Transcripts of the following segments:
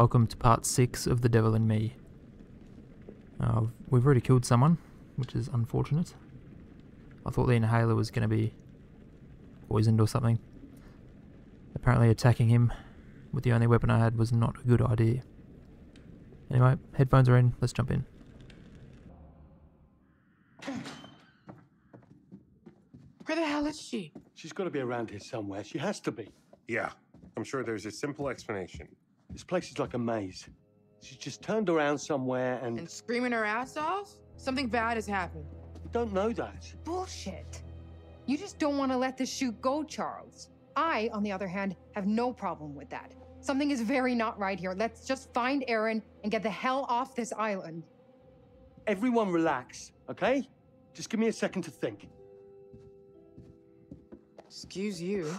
Welcome to part 6 of The Devil in Me. Uh, we've already killed someone, which is unfortunate. I thought the inhaler was going to be poisoned or something. Apparently attacking him with the only weapon I had was not a good idea. Anyway, headphones are in, let's jump in. Where the hell is she? She's got to be around here somewhere. She has to be. Yeah, I'm sure there's a simple explanation. This place is like a maze. She's just turned around somewhere and, And screaming her ass off? Something bad has happened. we don't know that. Bullshit. You just don't want to let the shoot go, Charles. I, on the other hand, have no problem with that. Something is very not right here. Let's just find Erin and get the hell off this island. Everyone relax, okay? Just give me a second to think. Excuse you.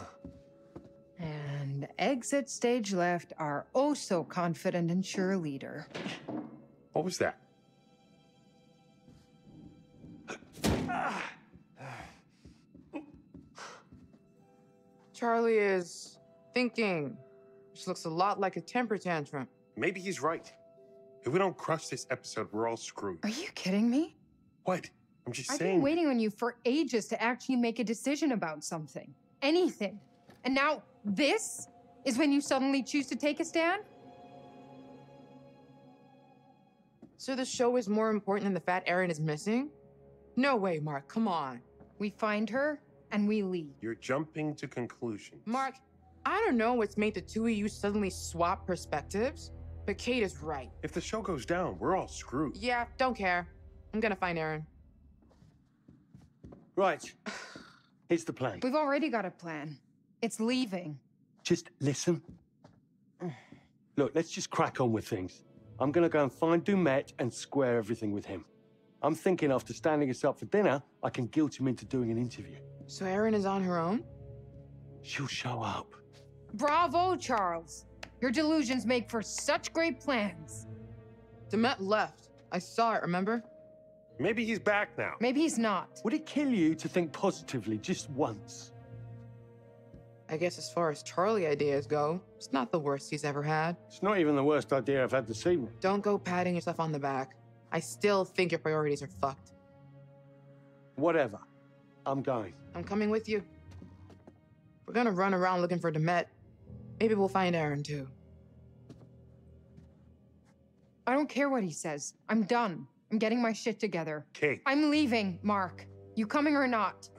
And exit stage left, our oh so confident and sure leader. What was that? Charlie is thinking. Which looks a lot like a temper tantrum. Maybe he's right. If we don't crush this episode, we're all screwed. Are you kidding me? What? I'm just saying I've been waiting on you for ages to actually make a decision about something. Anything. And now this is when you suddenly choose to take a stand? So the show is more important than the fat Erin is missing? No way, Mark. Come on. We find her and we leave. You're jumping to conclusions. Mark, I don't know what's made the two of you suddenly swap perspectives, but Kate is right. If the show goes down, we're all screwed. Yeah, don't care. I'm gonna find Erin. Right. Here's the plan. We've already got a plan. It's leaving. Just listen. Look, let's just crack on with things. I'm gonna go and find Du'Met and square everything with him. I'm thinking after standing us up for dinner, I can guilt him into doing an interview. So Erin is on her own? She'll show up. Bravo, Charles. Your delusions make for such great plans. Du'Met left. I saw it, remember? Maybe he's back now. Maybe he's not. Would it kill you to think positively just once? I guess as far as Charlie ideas go, it's not the worst he's ever had. It's not even the worst idea I've had this evening. Don't go patting yourself on the back. I still think your priorities are fucked. Whatever. I'm going. I'm coming with you. We're gonna run around looking for Du'Met. Maybe we'll find Erin too. I don't care what he says. I'm done. I'm getting my shit together. Kate, I'm leaving, Mark. You coming or not?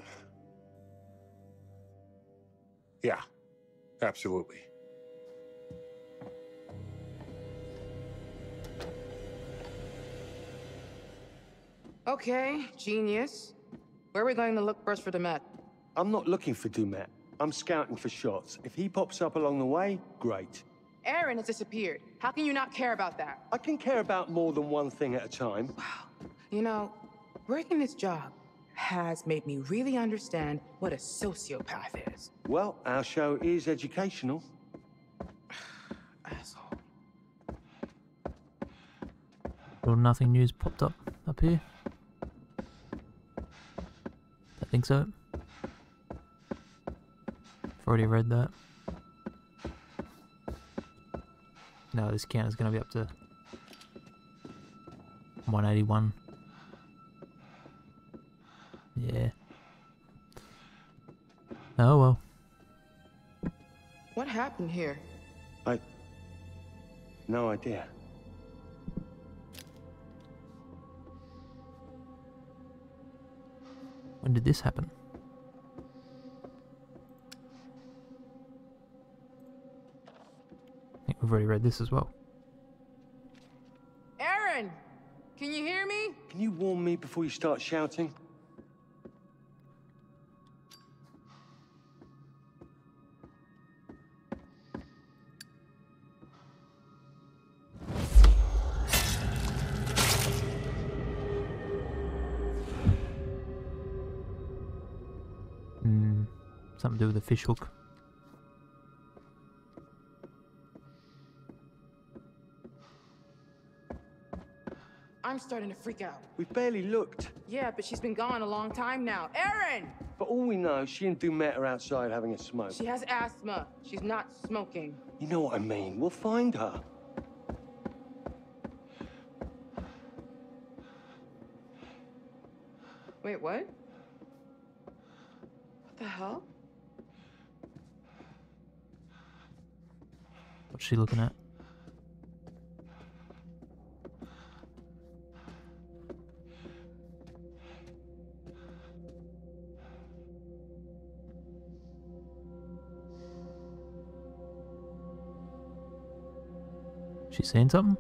Yeah, absolutely. Okay, genius. Where are we going to look first for Du'Met? I'm not looking for Du'Met. I'm scouting for shots. If he pops up along the way, great. Erin has disappeared. How can you not care about that? I can care about more than one thing at a time. Wow. You know, working this job has made me really understand what a sociopath is. Well, our show is educational. Asshole. Little nothing news popped up up here. I think so. I've already read that. No, this count is going to be up to 181. Yeah. Oh well. What happened here? I. No idea. When did this happen? I think we've already read this as well. Erin! Can you hear me? Can you warn me before you start shouting? fish hook. I'm starting to freak out. We barely looked. Yeah, but she's been gone a long time now. Erin! But all we know, she and Du'Met are outside having a smoke. She has asthma. She's not smoking. You know what I mean. We'll find her. Wait, what? What the hell? What's she looking at? She saying something?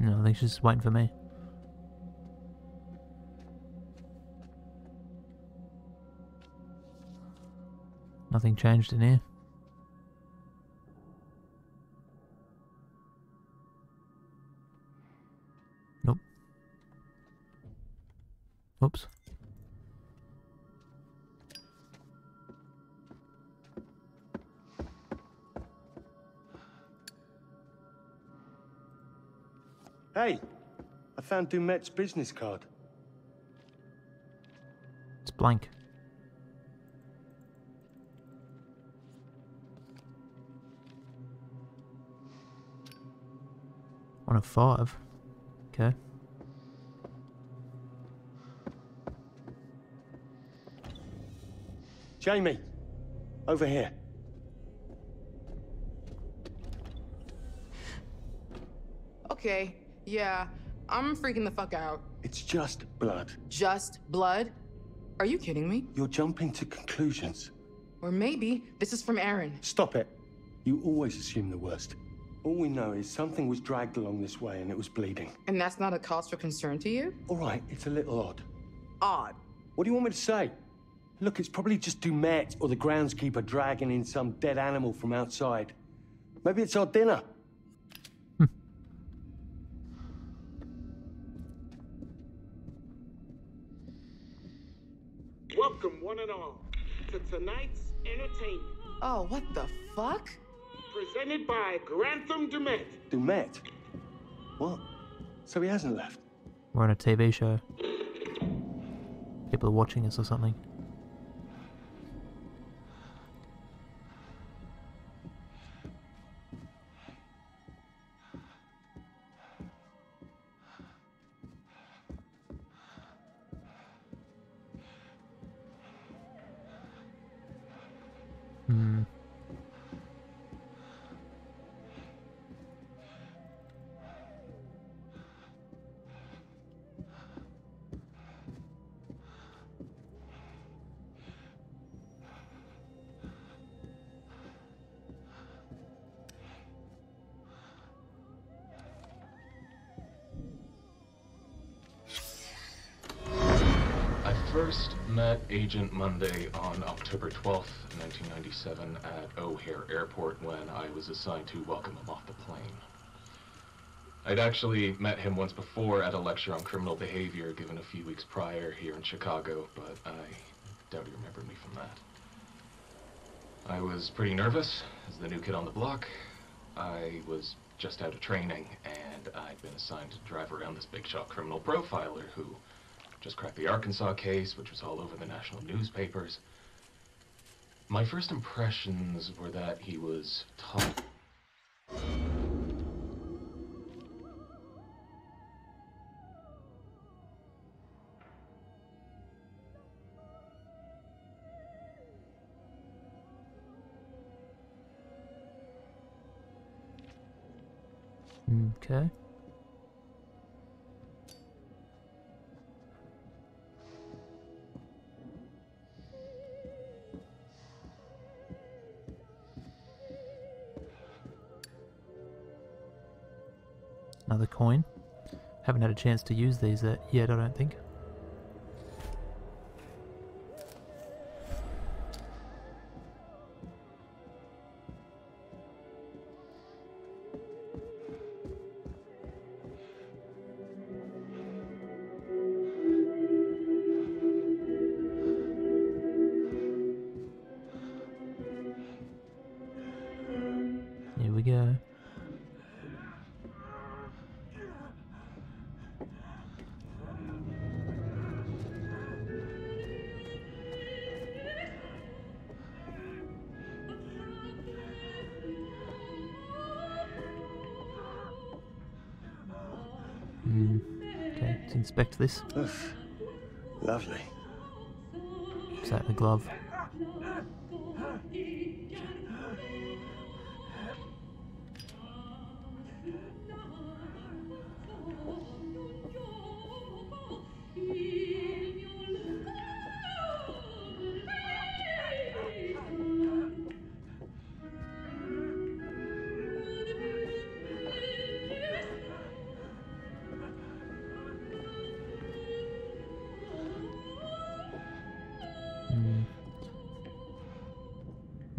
No, I think she's waiting for me. Nothing changed in here. Nope. Oops. Hey, I found Du'Met's business card. It's blank. One of five. Okay. Jamie, over here. Okay, yeah, I'm freaking the fuck out. It's just blood. Just blood? Are you kidding me? You're jumping to conclusions. Or maybe this is from Erin. Stop it. You always assume the worst. All we know is something was dragged along this way and it was bleeding. And that's not a cause for concern to you? All right, it's a little odd. Odd. What do you want me to say? Look, it's probably just Du'Met or the groundskeeper dragging in some dead animal from outside. Maybe it's our dinner. Welcome, one and all, to tonight's entertainment, Oh, what the fuck? Presented by Granthem Du'Met. Du'Met? What? So he hasn't left? We're on a TV show. People are watching us or something. First met Agent Monday on October 12th, 1997, at O'Hare Airport when I was assigned to welcome him off the plane. I'd actually met him once before at a lecture on criminal behavior given a few weeks prior here in Chicago, but I doubt he remembered me from that. I was pretty nervous as the new kid on the block. I was just out of training, and I'd been assigned to drive around this big shot criminal profiler who just cracked the Arkansas case, which was all over the national newspapers. My first impressions were that he was tough. Okay. Haven't had a chance to use these uh, yet, I don't think. Inspect this. Oof. Lovely. Is that the glove?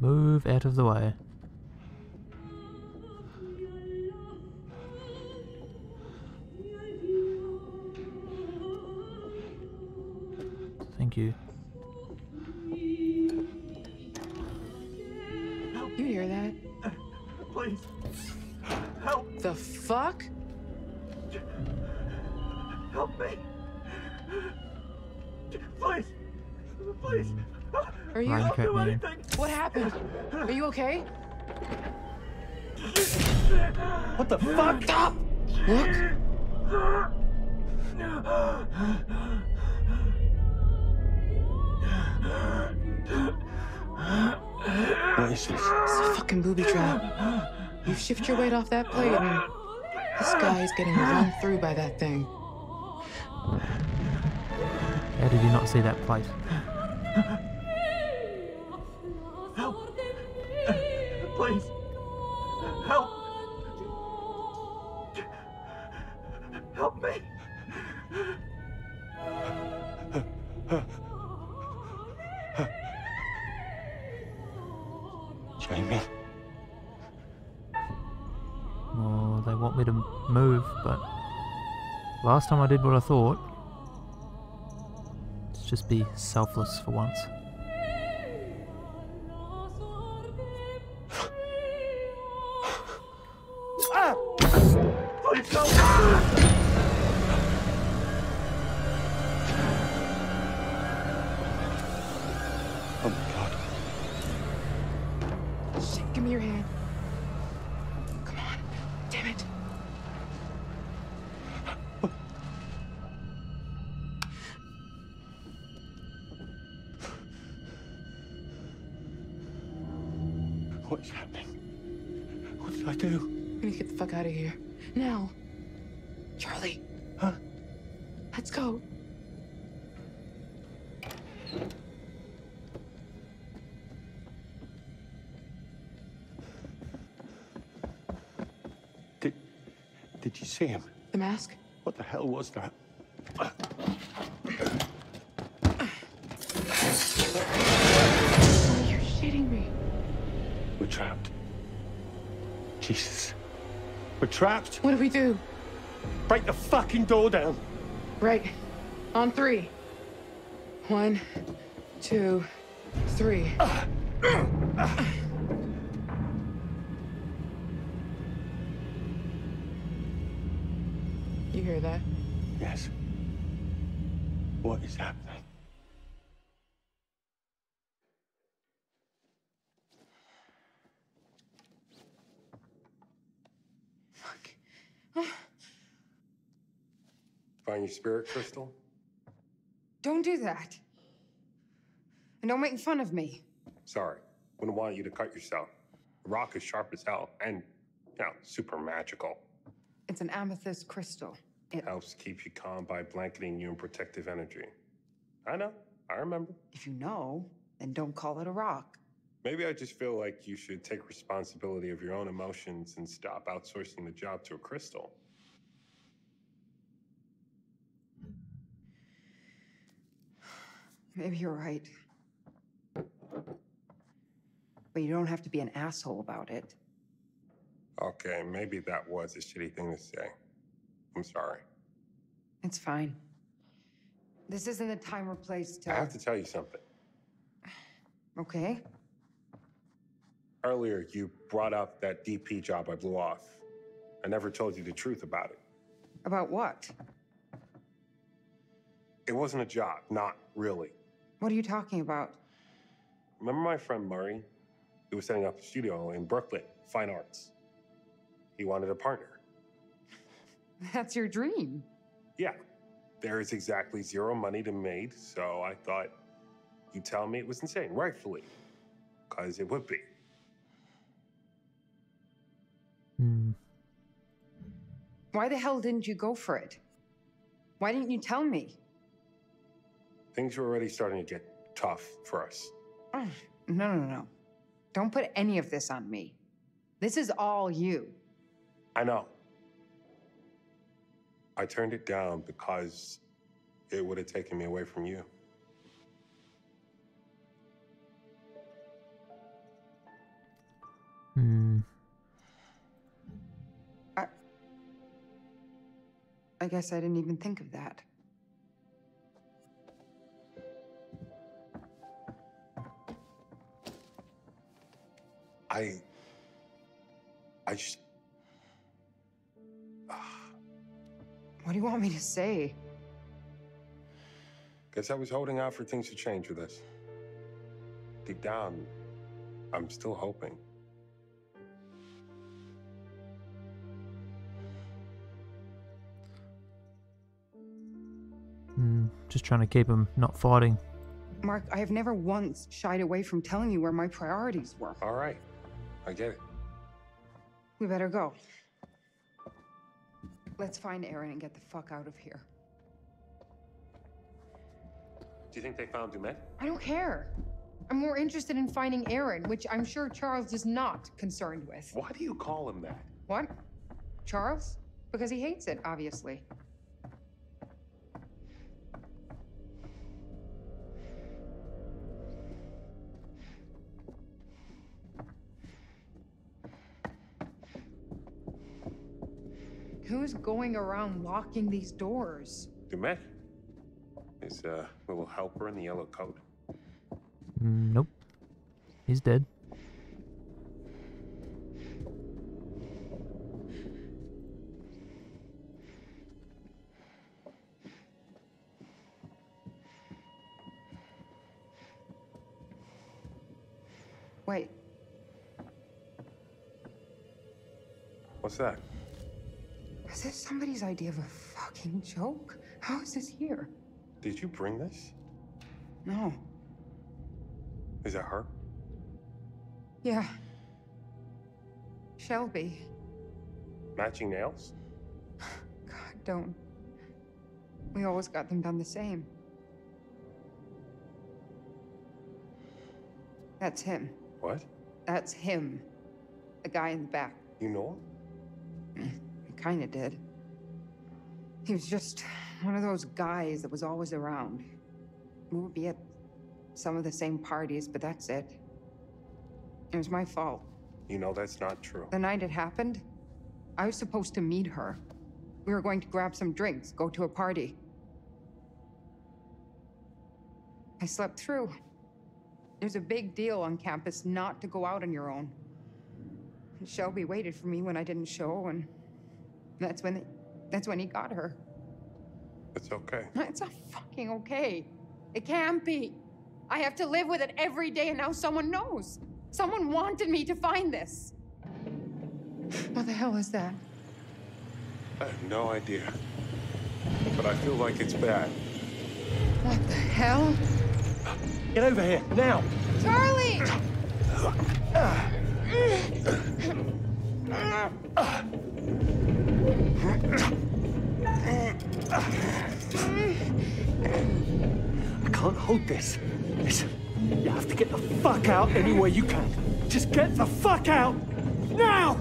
Move out of the way. Look. What is this? It's a fucking booby trap. You shift your weight off that plate and this guy is getting run through by that thing. How did you not see that plate? Last time I did what I thought. Let's just be selfless for once. Fuck out of here. Now. Charlie. Huh? Let's go. Did Did you see him? The mask? What the hell was that? You're shitting me. We're trapped. Jesus. We're trapped. What do we do? Break the fucking door down. Right. On three. One, two, three. You hear that? Yes. What is happening? Fuck. Find your spirit crystal? Don't do that. And don't make fun of me. Sorry. Wouldn't want you to cut yourself. The rock is sharp as hell and, you know, super magical. It's an amethyst crystal. It, Helps keep you calm by blanketing you in protective energy. I know. I remember. if you know, then don't call it a rock. Maybe I just feel like you should take responsibility of your own emotions and stop outsourcing the job to a crystal. Maybe you're right. But you don't have to be an asshole about it. Okay, maybe that was a shitty thing to say. I'm sorry. It's fine. This isn't the time or place to. I have to tell you something. Okay. Earlier, you brought up that DP job I blew off. I never told you the truth about it. About what? It wasn't a job, not really. What are you talking about? Remember my friend Murray? He was setting up a studio in Brooklyn, fine arts. He wanted a partner. That's your dream. Yeah, there is exactly zero money to be made, so I thought you'd tell me it was insane, rightfully. Because it would be. Hmm. Why the hell didn't you go for it? Why didn't you tell me? Things were already starting to get tough for us. Oh, no, no, no. Don't put any of this on me. This is all you. I know. I turned it down because it would have taken me away from you. Hmm. I, I guess I didn't even think of that. I. I just. What do you want me to say? Guess I was holding out for things to change with us. Deep down, I'm still hoping. Hmm. Just trying to keep him not fighting. Mark, I have never once shied away from telling you where my priorities were. All right. I get it. We better go. Let's find Erin and get the fuck out of here. Do you think they found Du'Met? I don't care. I'm more interested in finding Erin, which I'm sure Charles is not concerned with. Why do you call him that? What? Charles? Because he hates it, obviously. Who's going around locking these doors? Du'Met? His uh, little helper in the yellow coat. Mm, Nope. He's dead. Wait, What's that? Is this somebody's idea of a fucking joke? How is this here? Did you bring this? No. Is that her? Yeah. Shelby. Matching nails? God, don't. We always got them done the same. That's him. What? That's him. The guy in the back. You know him? Kinda did. He was just one of those guys that was always around. We would be at some of the same parties, but that's it. It was my fault. You know that's not true. The night it happened, I was supposed to meet her. We were going to grab some drinks, go to a party. I slept through. There's a big deal on campus not to go out on your own. Shelby waited for me when I didn't show, and that's when that's when he got her. It's okay. It's not fucking okay. It can't be. I have to live with it every day, and now someone knows. Someone wanted me to find this. What the hell is that? I have no idea. But I feel like it's bad. What the hell? Get over here, now! Charlie! I can't hold this. Listen, you have to get the fuck out any way you can. Just get the fuck out! Now!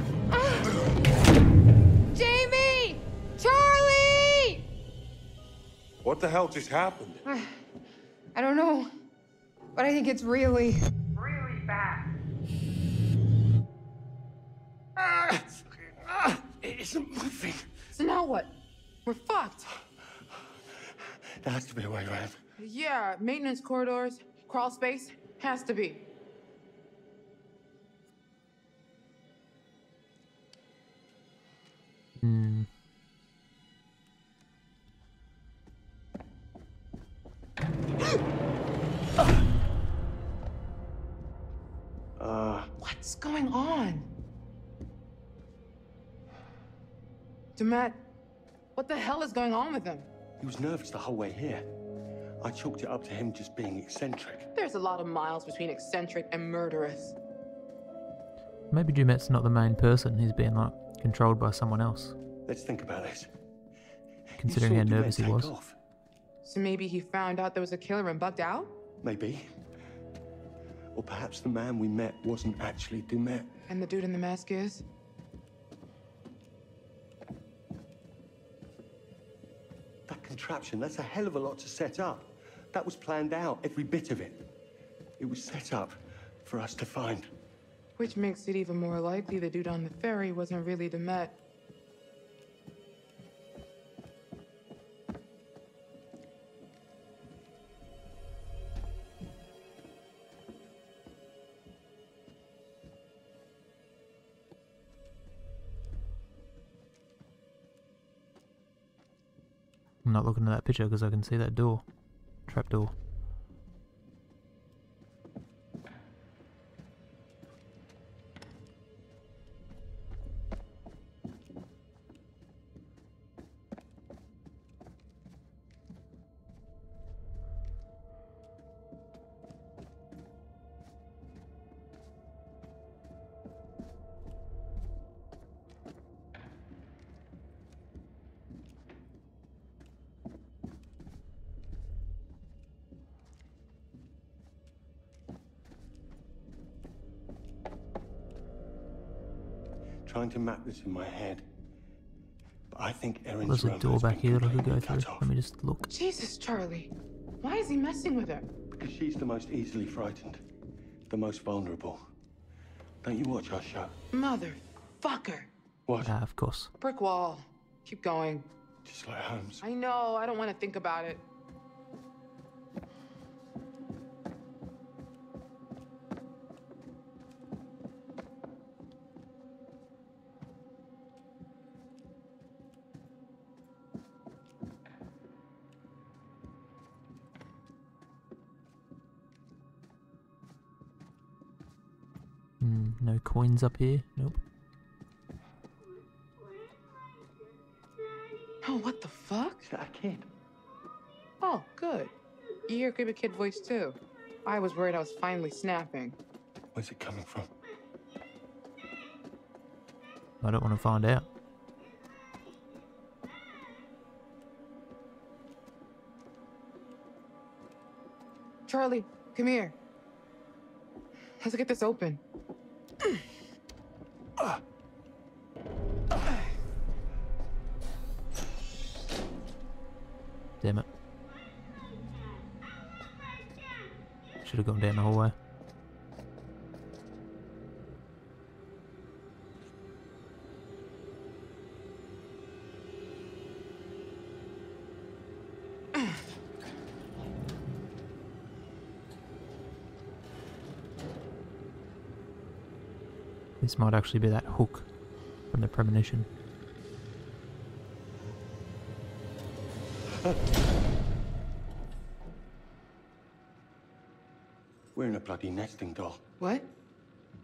Jamie! Charlie! What the hell just happened? I, I don't know, but I think it's really. Isn't moving. So now what? We're fucked. There has to be a way around. Yeah, maintenance corridors, crawl space, has to be. Hmm. Uh, What's going on? Du'Met, what the hell is going on with him? He was nervous the whole way here. I chalked it up to him just being eccentric. There's a lot of miles between eccentric and murderous. Maybe Du'Met's not the main person. He's being like controlled by someone else. Let's think about this. Considering saw how Du'Met nervous he was. off. So maybe he found out there was a killer and bugged out? Maybe. Or perhaps the man we met wasn't actually Du'Met. And the dude in the mask is? Contraption, that's a hell of a lot to set up. That was planned out, every bit of it. It was set up for us to find. Which makes it even more likely the dude on the ferry wasn't really the I'm picture because I can see that door. Trap Trying to map this in my head. But I think Erin's There's a door back here that I could go through. off. Let me just look. Jesus, Charlie. Why is he messing with her? Because she's the most easily frightened. The most vulnerable. Don't you watch our show? Motherfucker. What? Ah, of course. Brick wall. Keep going. Just like Holmes. I know, I don't want to think about it. Coins up here. Nope. Oh, what the fuck? Is that a kid? Oh, good. You hear creepy kid voice too. I was worried I was finally snapping. Where's it coming from? I don't want to find out. Charlie, come here. Let's get this open. Gone down the hallway. This might actually be that hook from the premonition. We're in a bloody nesting doll. What?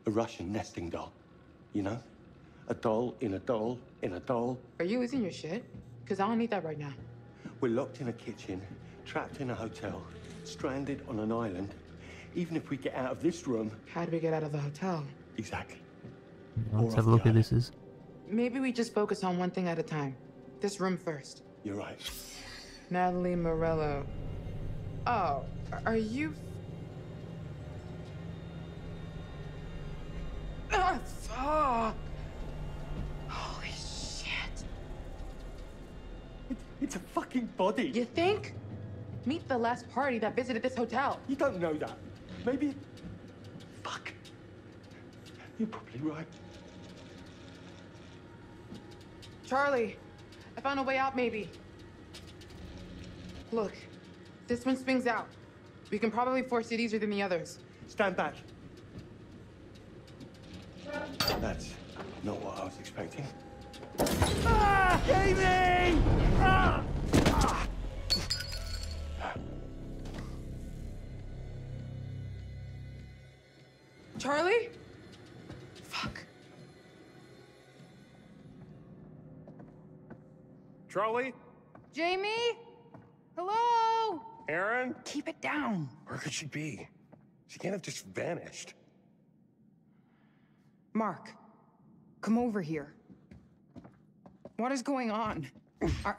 A Russian nesting doll. You know? A doll in a doll in a doll. Are you losing your shit? Because I don't need that right now. We're locked in a kitchen, trapped in a hotel, stranded on an island. Even if we get out of this room, How do we get out of the hotel? exactly. Let's have a look the who this is. Maybe we just focus on one thing at a time. This room first. You're right. Natalie Morello. Oh, are- are you. Fucking body. You think? Meet the last party that visited this hotel. You don't know that. Maybe. Fuck. You're probably right. Charlie, I found a way out, maybe. Look, this one swings out. We can probably force it easier than the others. Stand back. That's not what I was expecting. Ah! Amy! Ah! Ah! Charlie? Jamie? Hello? Erin? Keep it down. Where could she be? She can't have just vanished. Mark, come over here. What is going on? Are,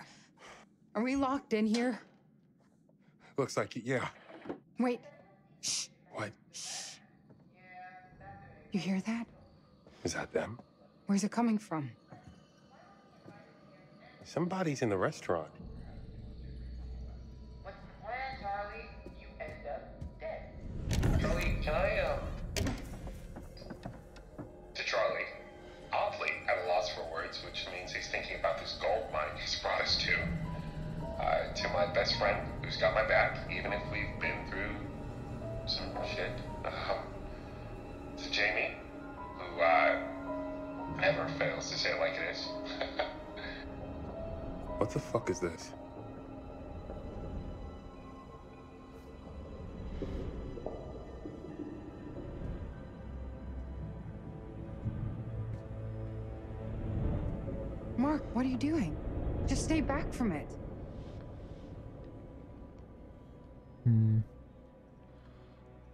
are we locked in here? Looks like it, yeah. Wait. Shh. What? Shh. You hear that? Is that them? Where's it coming from? Somebody's in the restaurant. What's the plan, Charlie? You end up dead. Charlie, can I, um... To Charlie. Oddly, at a loss for words, which means he's thinking about this gold mine he's brought us to. Uh, to my best friend, who's got my back, even if we've been through some shit. What the fuck is this? Mark, what are you doing? Just stay back from it. Hmm.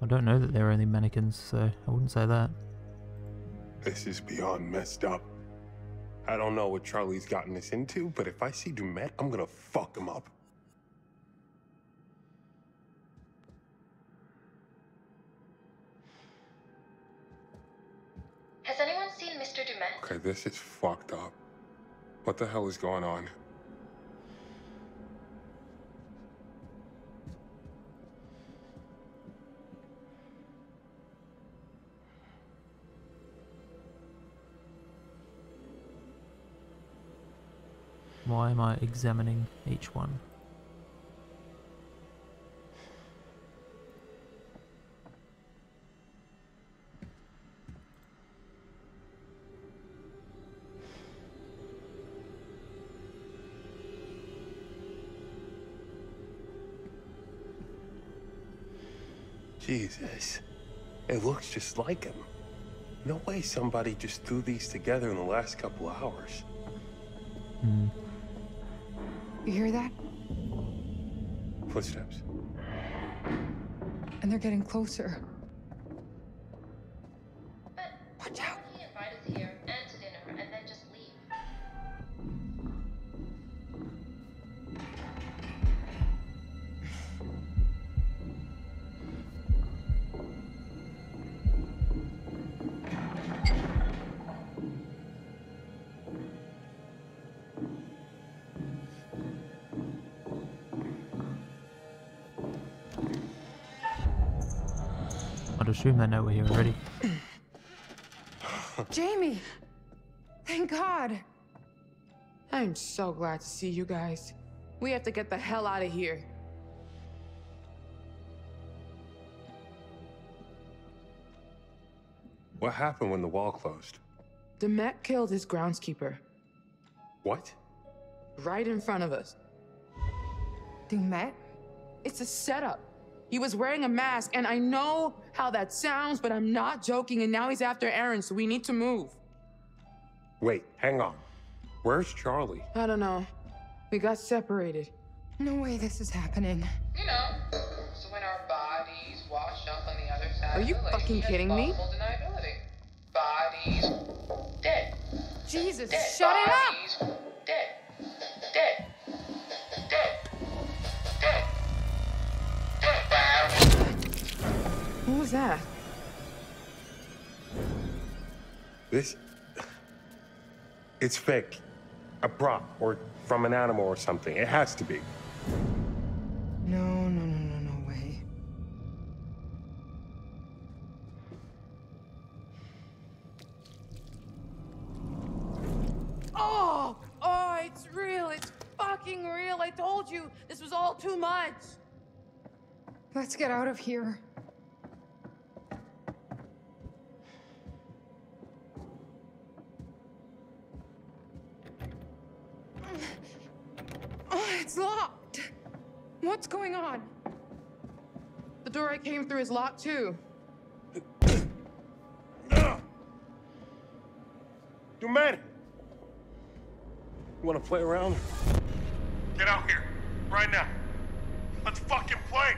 I don't know that they're only mannequins, so I wouldn't say that. This is beyond messed up. I don't know what Charlie's gotten us into, but if I see Du'Met, I'm gonna fuck him up. Has anyone seen Mr. Du'Met? Okay, this is fucked up. What the hell is going on? Why am I examining each one? Jesus. It looks just like him. No way somebody just threw these together in the last couple hours. Hmm. You hear that? Footsteps. And they're getting closer. They know we're here already. Jamie! Thank God. I'm so glad to see you guys. We have to get the hell out of here. What happened when the wall closed? Du'Met killed his groundskeeper What? right in front of us. Du'Met? It's a setup. He was wearing a mask, and I know how that sounds, but I'm not joking, and now he's after Erin, so we need to move. Wait, hang on. Where's Charlie? I don't know. We got separated. No way this is happening. You know, so when our bodies wash up on the other side Are of you the fucking it's kidding me? deniability. Bodies dead. Jesus, Dead. shut it up! What was that? This. It's fake. A prop, or from an animal or something. It has to be. No, no, no, no, no way. Oh! Oh, it's real. It's fucking real. I told you. This was all too much. Let's get out of here. The came through his locked, too. Du'Met! You wanna play around? Get out here. Right now. Let's fucking play!